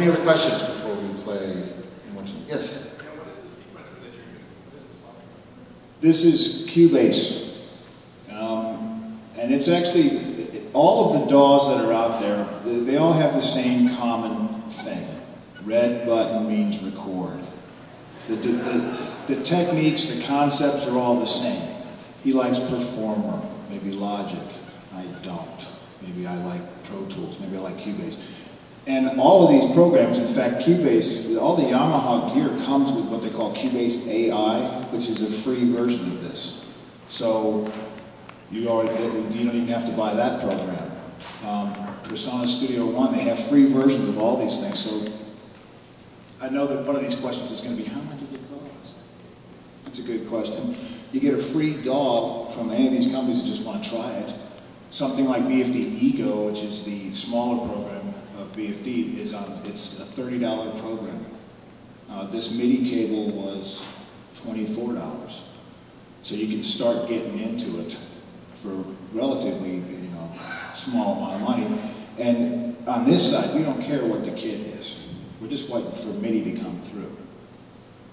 any other questions before we play? Yes. This is Cubase. Um, and it's actually, all of the DAWs that are out there, they, all have the same common thing. Red button means record. The, the, the, the techniques, the concepts are all the same. He likes Performer, maybe Logic. I don't. Maybe I like Pro Tools, maybe I like Cubase. And all of these programs, in fact, Cubase, all the Yamaha gear comes with what they call Cubase AI, which is a free version of this. So you, already, you don't even have to buy that program. Um, PreSonus Studio One, they have free versions of all these things. So I know that one of these questions is going to be, how much does it cost? That's a good question. You get a free DAW from any of these companies that just want to try it. Something like BFD Eco, which is the smaller program of BFD, is on, it's a $30 program. Uh, this MIDI cable was $24. So you can start getting into it for relatively, you know, small amount of money. And on this side, we don't care what the kit is. We're just waiting for MIDI to come through.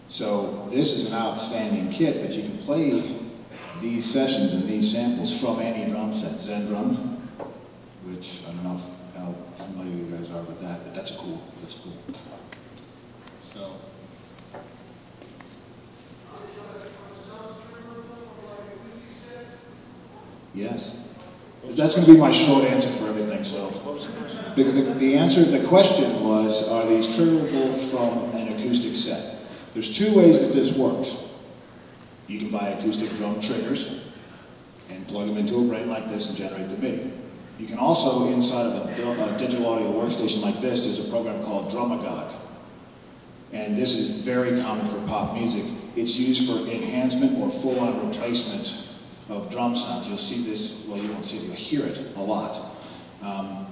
So this is an outstanding kit, but you can play these sessions and these samples from any drum set. Zendrum, which I don't know how familiar you guys are with that, but that's cool. That's cool. So. Yes. That's going to be my short answer for everything. So, the, the, the answer, the question was, are these triggerable from an acoustic set? There's two ways that this works. You can buy acoustic drum triggers and plug them into a brain like this and generate the MIDI. You can also, inside of a, a digital audio workstation like this, there's a program called Drumagog. And this is very common for pop music. It's used for enhancement or full-on replacement of drum sounds. You'll see this, well, you won't see it, you'll hear it a lot. Um,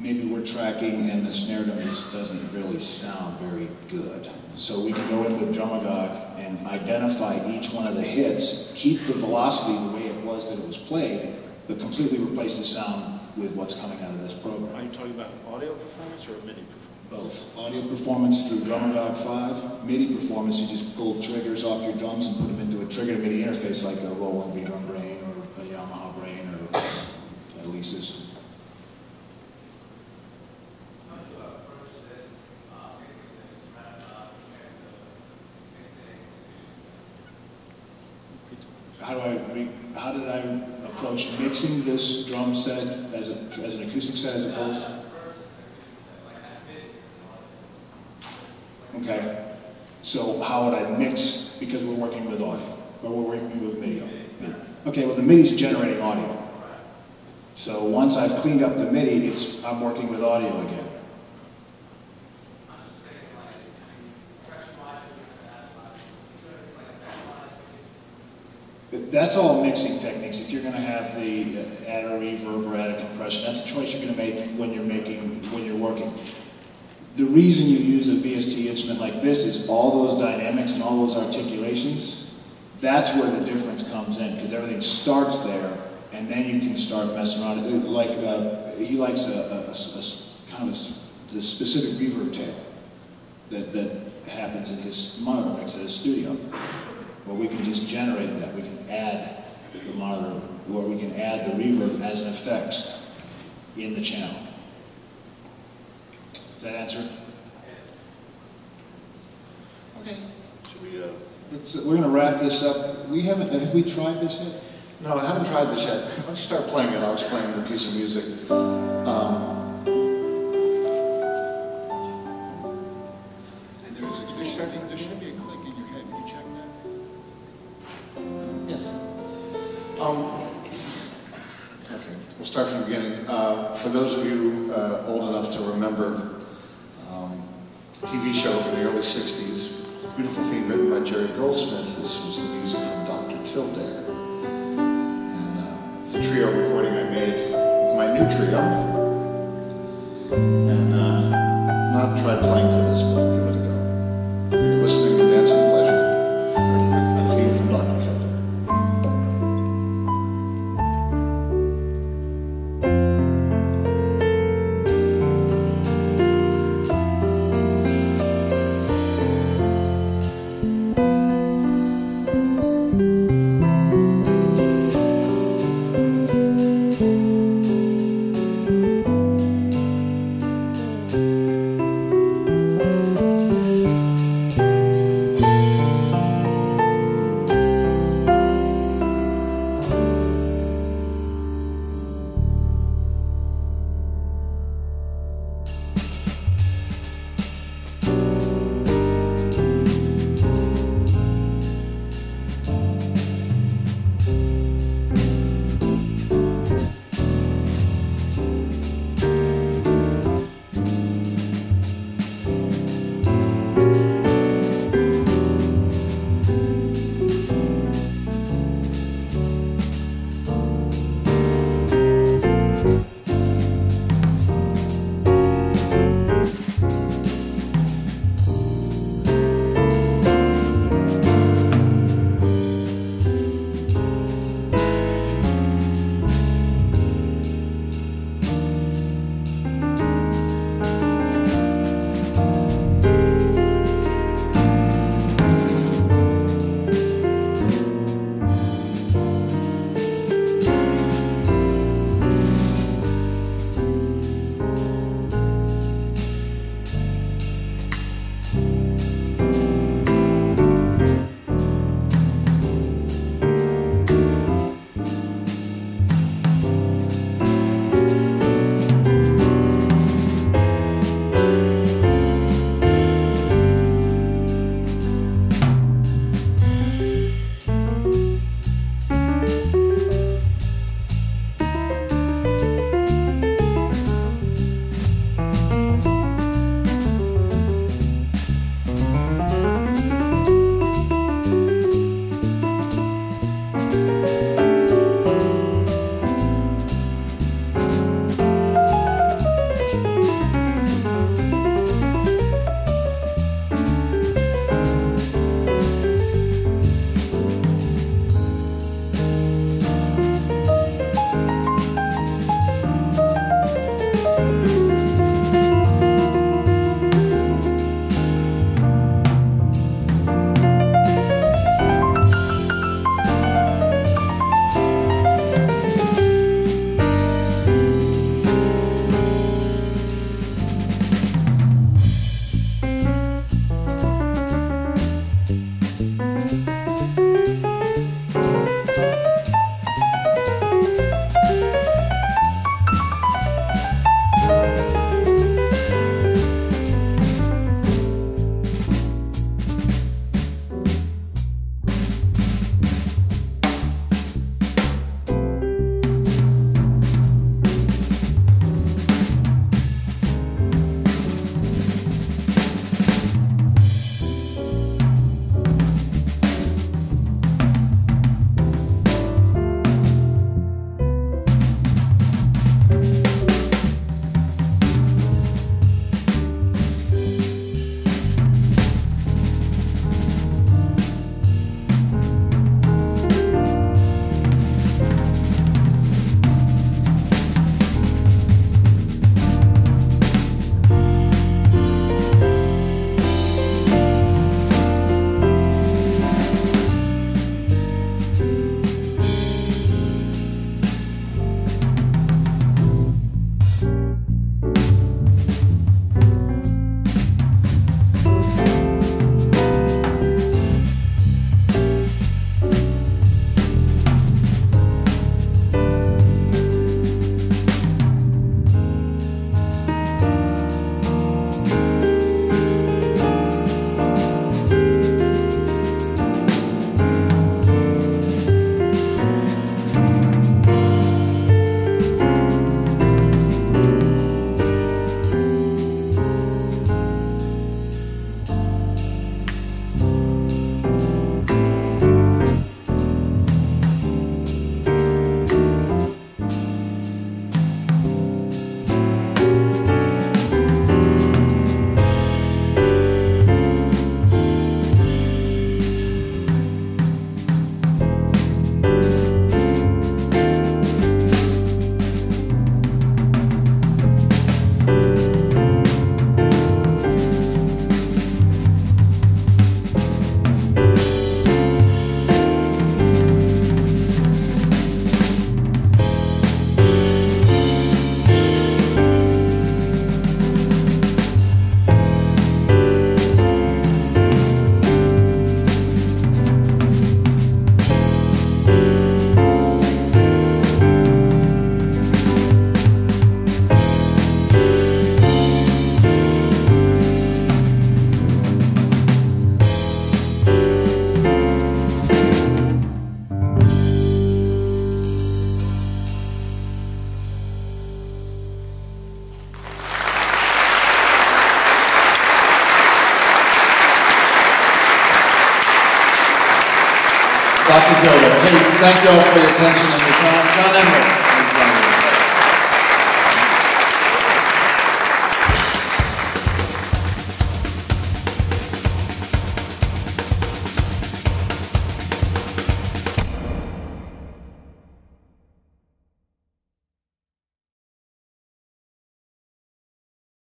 maybe we're tracking and the snare drum just doesn't really sound very good. So we can go in with Drumagog and identify each one of the hits, keep the velocity the way it was that it was played, but completely replace the sound with what's coming out of this program. Are you talking about audio performance or MIDI performance? Both. Audio performance through Drumagog 5, MIDI performance, you just pull triggers off your drums and put them into a trigger to MIDI interface like a Roland V drum brain or a Yamaha brain or Alesis. How do I how did I approach mixing this drum set as a, as an acoustic set as opposed? Okay, so how would I mix because we're working with audio or we're working with MIDI? Okay, well the MIDI is generating audio. So once I've cleaned up the MIDI, it's I'm working with audio again. That's all mixing techniques. If you're going to have the add a reverb or add a compression, that's a choice you're going to make when you're making when you're working. The reason you use a VST instrument like this is all those dynamics and all those articulations. That's where the difference comes in because everything starts there, and then you can start messing around. Like uh, he likes a, a, a, kind of the specific reverb tail that that happens in his monitor mix at his studio where we can just generate that. We can add the monitor, where we can add the reverb as an effect in the channel. Does that answer? Okay. Should we, uh, let's, we're going to wrap this up. We haven't, have we tried this yet? No, I haven't tried this yet. Why don't you start playing it? I was playing the piece of music. Um, remember um, TV show from the early 60s, beautiful theme written by Jerry Goldsmith. This was the music from Dr. Kildare. And uh, a trio recording I made with my new trio. And uh, not tried playing to all for your attention and your time. John Emrich.